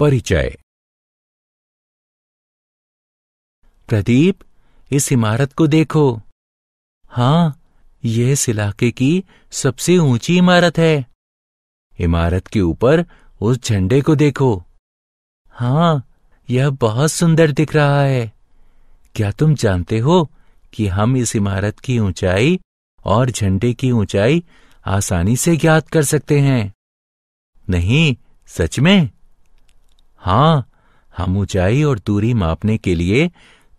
परिचय। प्रदीप, इस इमारत को देखो। हाँ यह इस इलाके की सबसे ऊँची इमारत है। इमारत के ऊपर उस झंडे को देखो। हाँ यह बहुत सुंदर दिख रहा है। क्या तुम जानते हो कि हम इस इमारत की ऊंचाई और झंडे की ऊंचाई आसानी से ज्ञात कर सकते हैं? नहीं, सच में? हाँ हम ऊंचाई और दूरी मापने के लिए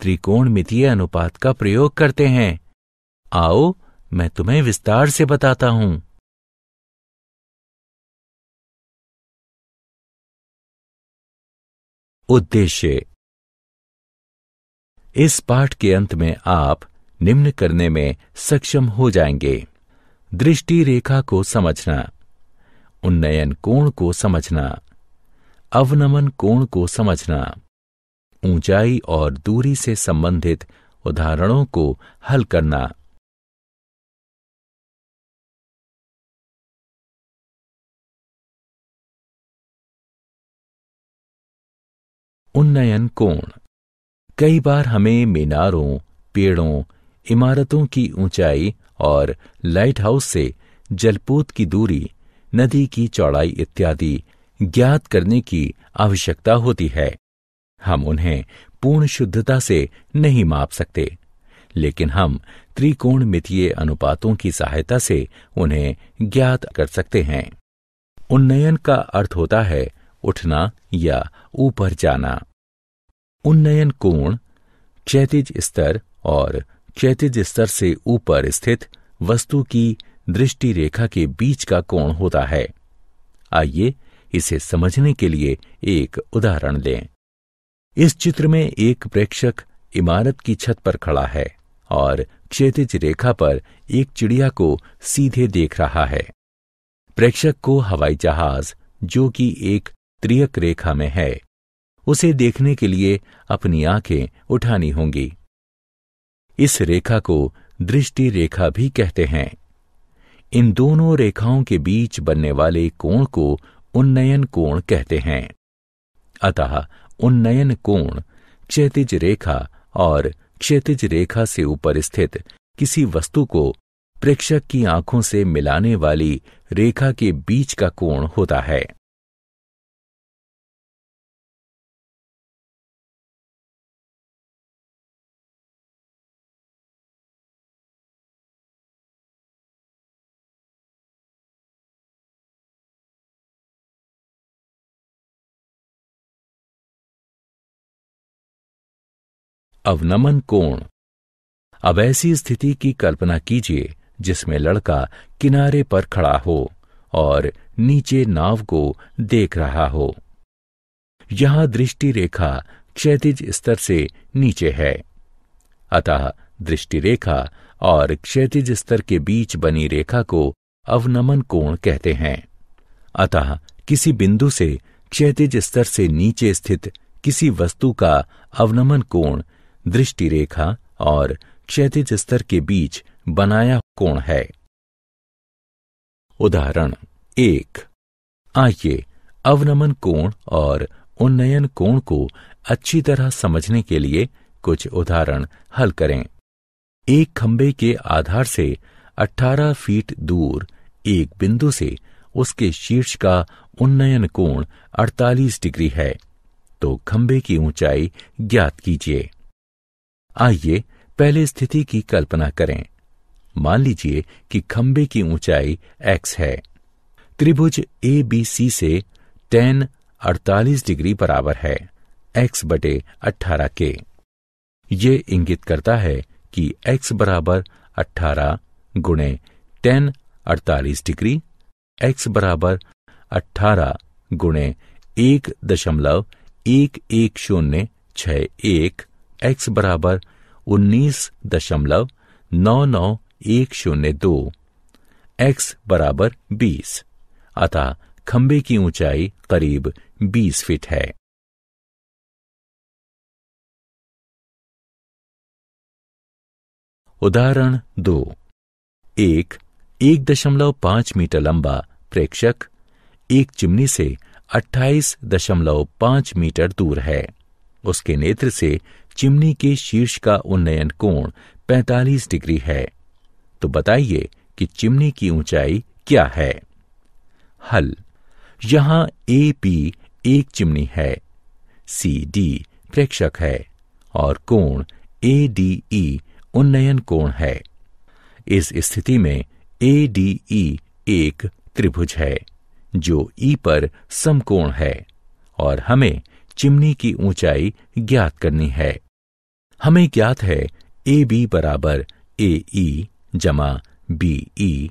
त्रिकोणमितीय अनुपात का प्रयोग करते हैं। आओ, मैं तुम्हें विस्तार से बताता हूँ। उद्देश्य। इस पाठ के अंत में आप निम्न करने में सक्षम हो जाएँगे। दृष्टि रेखा को समझना, उन्नयन कोण को समझना। अवनमन कोण को समझना, ऊंचाई और दूरी से संबंधित उदाहरणों को हल करना। उन्नयन कोण। कई बार हमें मीनारों, पेड़ों, इमारतों की ऊंचाई और लाइट हाउस से जलपोत की दूरी, नदी की चौड़ाई इत्यादि ज्ञात करने की आवश्यकता होती है। हम उन्हें पूर्ण शुद्धता से नहीं माप सकते, लेकिन हम त्रिकोणमितीय अनुपातों की सहायता से उन्हें ज्ञात कर सकते हैं। उन्नयन का अर्थ होता है उठना या ऊपर जाना। उन्नयन कोण क्षैतिज स्तर और क्षैतिज स्तर से ऊपर स्थित वस्तु की दृष्टि रेखा के बीच का कोण होता है। आइए इसे समझने के लिए एक उदाहरण लें इस चित्र में एक प्रेक्षक इमारत की छत पर खड़ा है और क्षैतिज रेखा पर एक चिड़िया को सीधे देख रहा है। प्रेक्षक को हवाई जहाज़, जो कि एक त्रियक रेखा में है, उसे देखने के लिए अपनी आँखें उठानी होंगी। इस रेखा को दृष्टि रेखा भी कहते हैं। इन दोनों रेखाओं के बीच बनने वाले कोण को उन्नयन कोण कहते हैं। अतः उन्नयन कोण क्षैतिज रेखा और क्षैतिज रेखा से ऊपर स्थित किसी वस्तु को प्रेक्षक की आँखों से मिलाने वाली रेखा के बीच का कोण होता है। अवनमन कोण। अब ऐसी स्थिति की कल्पना कीजिए, जिसमें लड़का किनारे पर खड़ा हो और नीचे नाव को देख रहा हो। यहाँ दृष्टि रेखा क्षैतिज स्तर से नीचे है। अतः दृष्टि रेखा और क्षैतिज स्तर के बीच बनी रेखा को अवनमन कोण कहते हैं। अतः किसी बिंदु से क्षैतिज स्तर से नीचे स्थित किसी वस्तु का अवनमन कोण दृष्टि रेखा और क्षैतिज स्तर के बीच बनाया कोण है। उदाहरण, एक। आइए अवनमन कोण और उन्नयन कोण को अच्छी तरह समझने के लिए कुछ उदाहरण हल करें। एक खंबे के आधार से 18 फीट दूर एक बिंदु से उसके शीर्ष का उन्नयन कोण 48 डिग्री है। तो खंबे की ऊंचाई ज्ञात कीजिए। आइए पहले स्थिति की कल्पना करें। मान लीजिए कि खंबे की ऊंचाई x है। त्रिभुज ए बी सी से टेन 48 डिग्री बराबर है, x बटे 18 के। ये इंगित करता है कि x बराबर 18 गुणे टेन 48 डिग्री, x बराबर 18 गुणे एक दशमलव एक एक शून्य छ एक एक्स बराबर उन्नीस दशमलव नौ नौ एक शून्य दो। एक्स बराबर बीस। अतः खंबे की ऊंचाई करीब बीस फीट है। उदाहरण दो। एक एक दशमलव पाँच मीटर लंबा प्रेक्षक एक चिमनी से 28.5 मीटर दूर है। उसके नेत्र से चिमनी के शीर्ष का उन्नयन कोण 45 डिग्री है। तो बताइए कि चिमनी की ऊंचाई क्या है? हल, यहाँ ए पी एक चिमनी है, सी डी प्रेक्षक है, और कोण ए डी ई उन्नयन कोण है। इस स्थिति में ए डी ई एक त्रिभुज है, जो ई पर समकोण है, और हमें चिमनी की ऊंचाई ज्ञात करनी है। हमें ज्ञात है ए बी बराबर ए ई जमा बी ई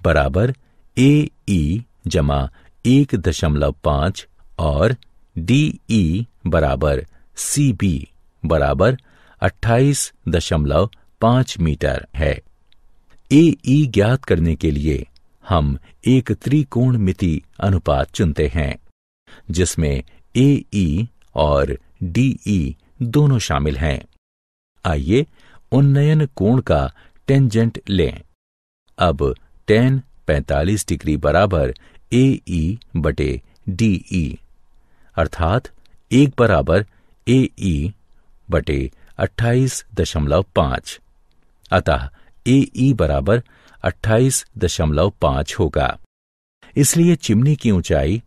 बराबर ए ई जमा एक दशमलव पाँच और डी ई बराबर सी बी बराबर अट्ठाईस दशमलव पाँच मीटर है। ए ई ज्ञात करने के लिए हम एक त्रिकोण मिति अनुपात चुनते हैं, जिसमें ए, ई और डी, ई दोनों शामिल हैं। आइए उन्नयन कोण का टेंजेंट लें। अब टेन पैंतालीस डिग्री बराबर ए, ई बटे डी, ई अर्थात एक बराबर ए, ई बटे अट्ठाईस दशमलव पाँच। अतः ए, ई बराबर अट्ठाईस दशमलव पाँच होगा। इसलिए चिमनी की ऊंचाई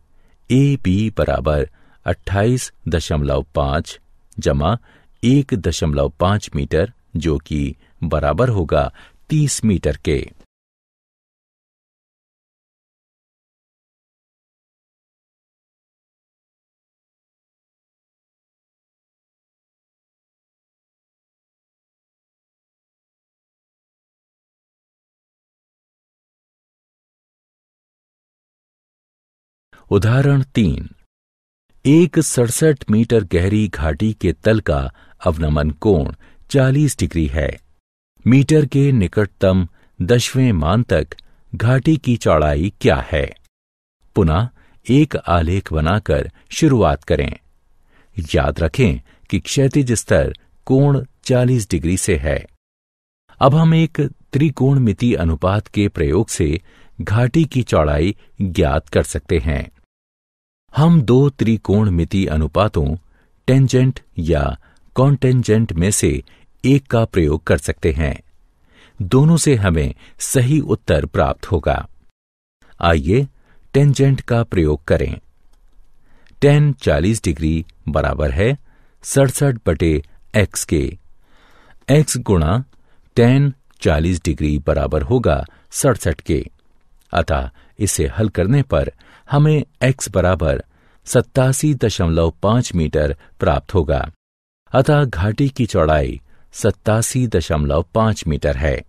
ए, बी बराबर अट्ठाईस दशमलव पाँच जमा एक दशमलव पाँच मीटर, जो कि बराबर होगा तीस मीटर के। उदाहरण तीन। एक सड़सठ मीटर गहरी घाटी के तल का अवनमन कोण 40 डिग्री है। मीटर के निकटतम दसवें मान तक घाटी की चौड़ाई क्या है? पुनः एक आलेख बनाकर शुरुआत करें। याद रखें कि क्षैतिज स्तर कोण 40 डिग्री से है। अब हम एक त्रिकोणमिति अनुपात के प्रयोग से घाटी की चौड़ाई ज्ञात कर सकते हैं। हम दो त्रिकोणमिति अनुपातों टेंजेंट या कॉन्टेंजेंट में से एक का प्रयोग कर सकते हैं। दोनों से हमें सही उत्तर प्राप्त होगा। आइए टेंजेंट का प्रयोग करें। टेन चालीस डिग्री बराबर है सड़सठ बटे एक्स के। एक्स गुणा टेन चालीस डिग्री बराबर होगा सड़सठ के। अतः इसे हल करने पर हमें x बराबर सत्तासी दशमलव पाँच मीटर प्राप्त होगा। अतः घाटी की चौड़ाई सत्तासी दशमलव पाँच मीटर है।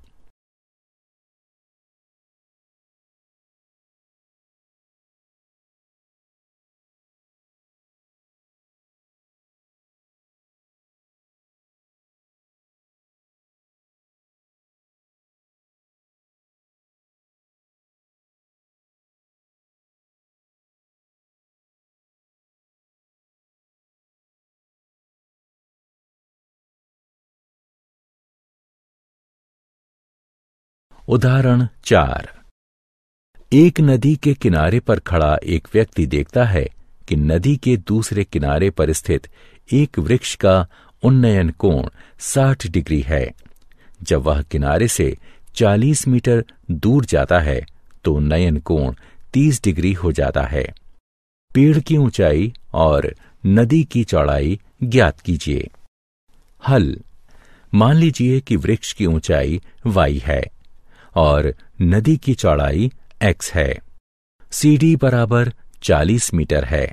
उदाहरण चार। एक नदी के किनारे पर खड़ा एक व्यक्ति देखता है कि नदी के दूसरे किनारे पर स्थित एक वृक्ष का उन्नयन कोण 60 डिग्री है। जब वह किनारे से 40 मीटर दूर जाता है तो उन्नयन कोण 30 डिग्री हो जाता है। पेड़ की ऊंचाई और नदी की चौड़ाई ज्ञात कीजिए। हल। मान लीजिए कि वृक्ष की ऊंचाई वाई है। और नदी की चौड़ाई x है। सी डी बराबर 40 मीटर है।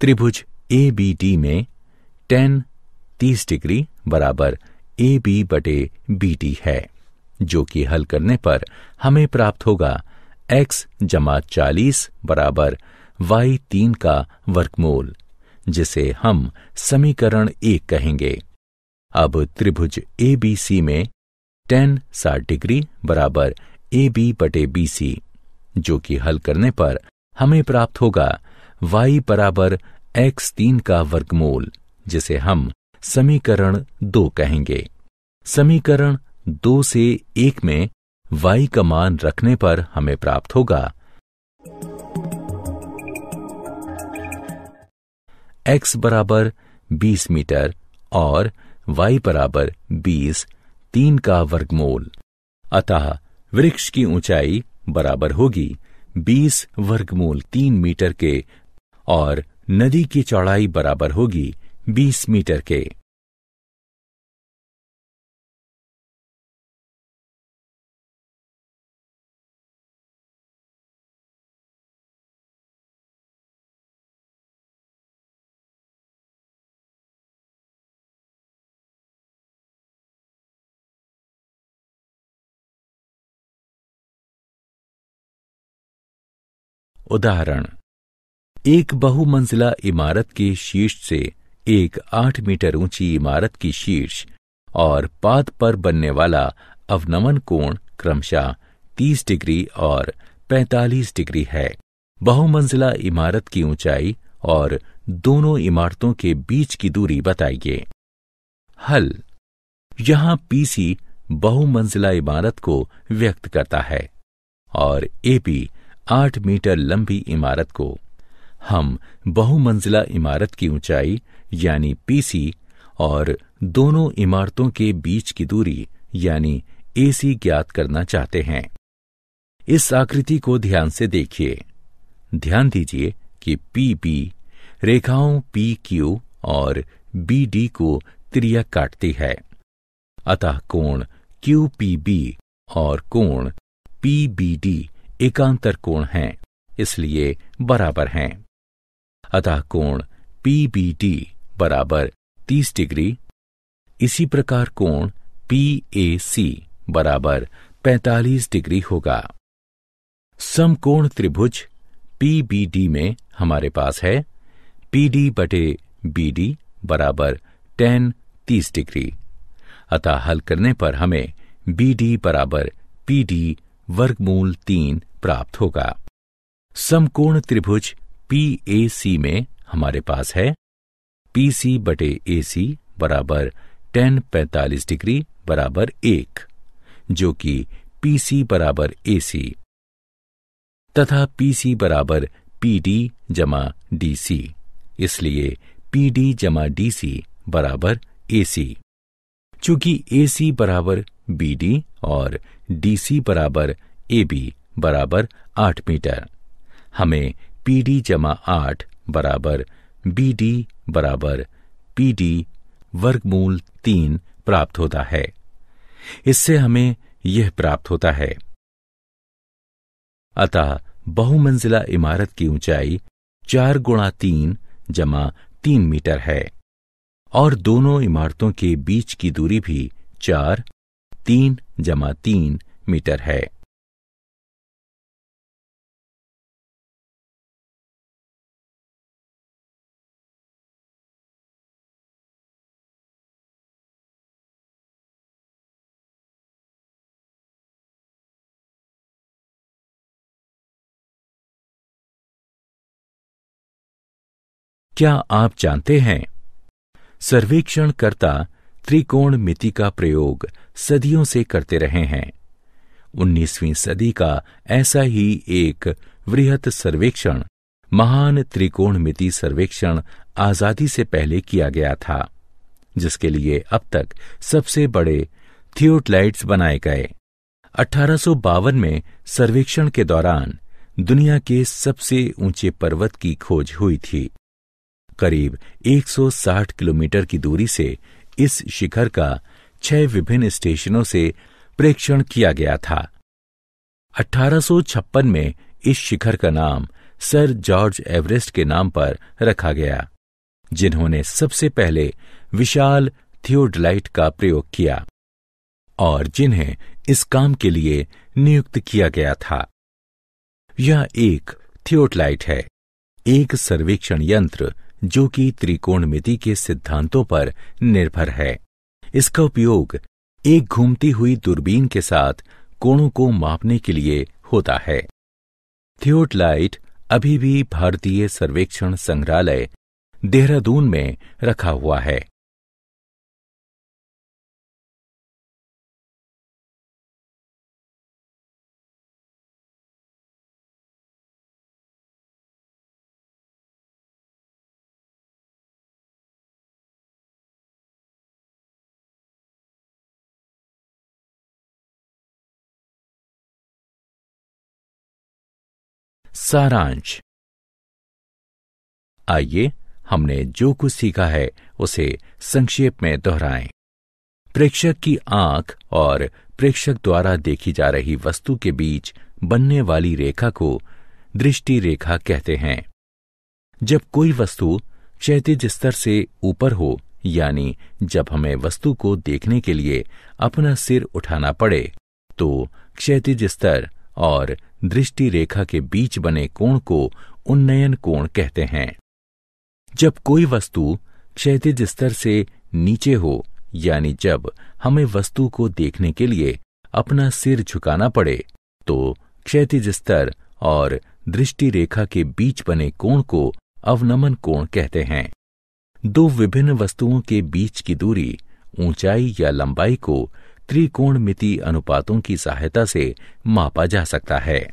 त्रिभुज ए बी डी में टेन तीस डिग्री बराबर ए बी बटे बी डी है, जो कि हल करने पर हमें प्राप्त होगा x जमा चालीस बराबर वाई तीन का वर्गमूल, जिसे हम समीकरण एक कहेंगे। अब त्रिभुज ए बी सी में टेन साठ डिग्री बराबर ए बी बटे बी सी, जो कि हल करने पर हमें प्राप्त होगा y बराबर एक्स तीन का वर्गमूल, जिसे हम समीकरण दो कहेंगे। समीकरण दो से एक में y का मान रखने पर हमें प्राप्त होगा x बराबर 20 मीटर और y बराबर 20 तीन का वर्गमूल। अतः वृक्ष की ऊंचाई बराबर होगी 20 वर्गमूल तीन मीटर के, और नदी की चौड़ाई बराबर होगी 20 मीटर के। उदाहरण, एक बहुमंजिला इमारत के शीर्ष से एक आठ मीटर ऊँची इमारत की शीर्ष और पाद पर बनने वाला अवनमन कोण क्रमशः 30 डिग्री और 45 डिग्री है। बहुमंजिला इमारत की ऊंचाई और दोनों इमारतों के बीच की दूरी बताइए। हल, यहाँ पीसी बहुमंजिला इमारत को व्यक्त करता है और एपी आठ मीटर लंबी इमारत को हम बहुमंजिला इमारत की ऊंचाई, यानी पीसी और दोनों इमारतों के बीच की दूरी, यानी एसी ज्ञात करना चाहते हैं। इस आकृति को ध्यान से देखिए। ध्यान दीजिए कि पी बी रेखाओं पी क्यू और बी डी को त्रिया काटती है। अतः कोण क्यू पी बी और कोण पी बी डी एकांतर कोण हैं, इसलिए बराबर हैं। अतः कोण पी बी डी बराबर 30 डिग्री। इसी प्रकार कोण पी ए सी बराबर 45 डिग्री होगा। समकोण त्रिभुज पी बी डी में हमारे पास है। पी डी बटे बी डी बराबर टेन तीस डिग्री। अतः हल करने पर हमें बी डी बराबर पी डी वर्गमूल तीन प्राप्त होगा। समकोण त्रिभुज पी में हमारे पास है। पी सी बटे ए सी बराबर टेन पैंतालीस डिग्री बराबर एक, जो कि पी सी बराबर ए सी तथा पी सी बराबर पी डी जमा डी सी इसलिए पी डी जमा डी सी बराबर ए सी चूँकि ए सी बराबर बी डी और डी सी बराबर ए बी बराबर आठ मीटर। हमें पी डी जमा आठ बराबर बी डी बराबर पी डी वर्गमूल तीन प्राप्त होता है। इससे हमें यह प्राप्त होता है। अतः बहुमंजिला इमारत की ऊंचाई चार गुणा तीन जमा तीन मीटर है। और दोनों इमारतों के बीच की दूरी भी चार, तीन जमा तीन मीटर है। क्या आप जानते हैं? सर्वेक्षणकर्ता त्रिकोण मिति का प्रयोग सदियों से करते रहे हैं। 19वीं सदी का ऐसा ही एक वृहत सर्वेक्षण, महान त्रिकोण मिति सर्वेक्षण आज़ादी से पहले किया गया था, जिसके लिए अब तक सबसे बड़े थियोटलाइट्स बनाए गए। अठारह में सर्वेक्षण के दौरान दुनिया के सबसे ऊँचे पर्वत की खोज हुई थी। करीब 160 किलोमीटर की दूरी से इस शिखर का छह विभिन्न स्टेशनों से प्रेक्षण किया गया था। 1856 में इस शिखर का नाम सर जॉर्ज एवरेस्ट के नाम पर रखा गया, जिन्होंने सबसे पहले विशाल थियोडलाइट का प्रयोग किया और जिन्हें इस काम के लिए नियुक्त किया गया था। यह एक थियोटलाइट है, एक सर्वेक्षण यंत्र जो कि त्रिकोणमिति के सिद्धांतों पर निर्भर है। इसका उपयोग एक घूमती हुई दूरबीन के साथ कोणों को मापने के लिए होता है। थियोटलाइट अभी भी भारतीय सर्वेक्षण संग्रहालय देहरादून में रखा हुआ है। सारांश। आइए हमने जो कुछ सीखा है, उसे संक्षेप में दोहराएँ। प्रेक्षक की आँख और प्रेक्षक द्वारा देखी जा रही वस्तु के बीच बनने वाली रेखा को दृष्टि रेखा कहते हैं। जब कोई वस्तु क्षैतिज स्तर से ऊपर हो, यानी जब हमें वस्तु को देखने के लिए अपना सिर उठाना पड़े तो क्षैतिज स्तर और दृष्टि रेखा के बीच बने कोण को उन्नयन कोण कहते हैं। जब कोई वस्तु क्षैतिज स्तर से नीचे हो, यानी जब हमें वस्तु को देखने के लिए अपना सिर झुकाना पड़े तो क्षैतिज स्तर और दृष्टि रेखा के बीच बने कोण को अवनमन कोण कहते हैं। दो विभिन्न वस्तुओं के बीच की दूरी, ऊंचाई या लंबाई को त्रिकोणमिति अनुपातों की सहायता से मापा जा सकता है।